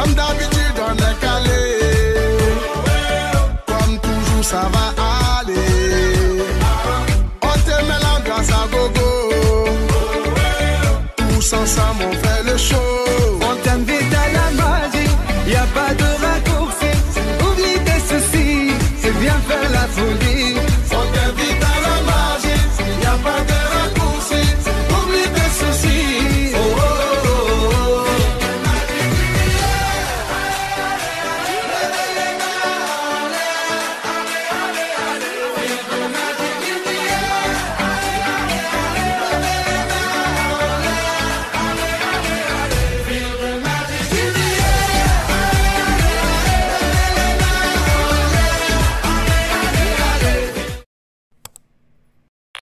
Comme d'habitude, on est calé. Comme toujours, ça va aller. On te met la grâce à gogo. Tous ensemble, on fait le show. On t'invite à la magie, y a pas de raccourci. Oublie tes soucis, c'est bien faire la folie.